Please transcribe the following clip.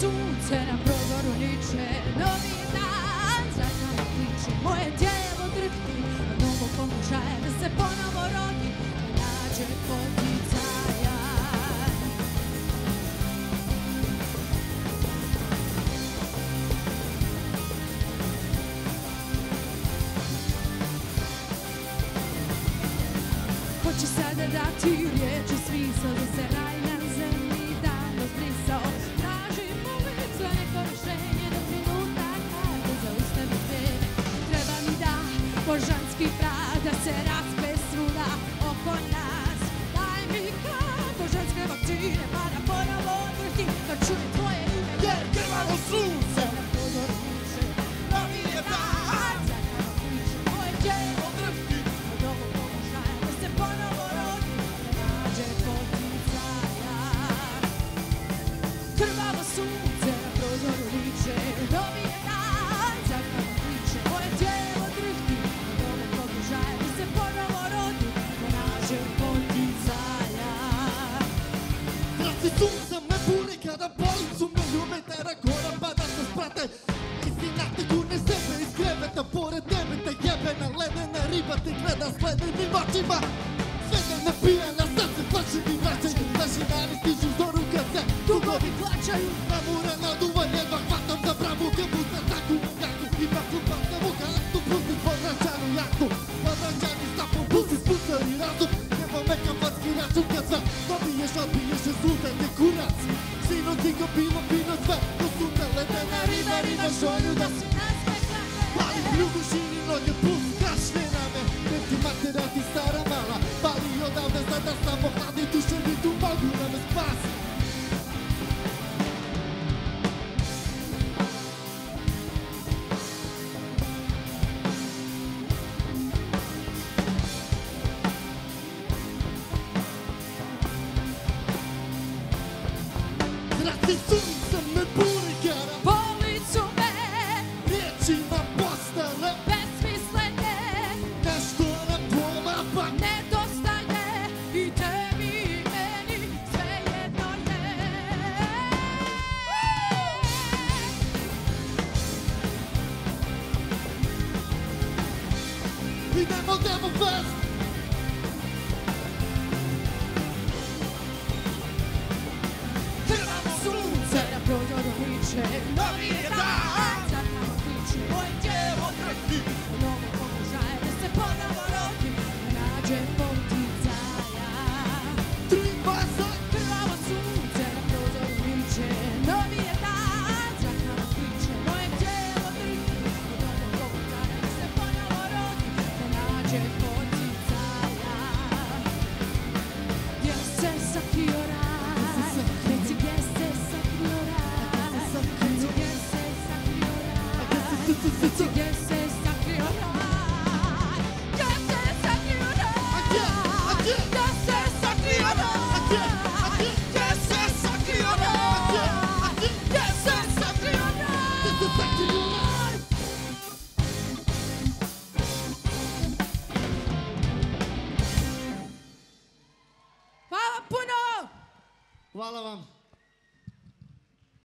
sunce na prozoru niče Novi dan, zakon kliče Moje tijelo drhti, a novo pokušaje Da se ponovo rodi, da nađe poticaja. Hoće sada dati riječi smisao da se raj koleżanskiej pracy. Trasi sunce me buri kada boli su me ljubi Tera gora pa da se sprate Istina te gurne sebe iz kreveta Pored tebe te jebena ledena riba Ti gleda s ledenim očima Sve da me pije na srce Plaševi vraćaju Naši nani stižu do ruke se Dugovi Plaćaju Namura naduva jedva hvatam za bravu Grbu sa taku jaku Ipak upam se muka aktu Pusti povraćanu jaknu Povraćani stapom Pusti spucali razum Nema me kafanski račun konsulta te kunac Sino ti ga bilo, bilo sve Konsulta lete na riba, riba želju da se nasmeka Ali drugu žini noge puskaš ne na me Ne ti matera ti stara mala Pali odavde sada sam ohladni duše Ni tu mogu da me spasi Брати сонце не буря, болить у мене, речі нам постеле, безсміслене, те, що нам помапа не достає, і темі, і мені все єдно є. Ідемо, йдемо вест, Shit. Hvala vam.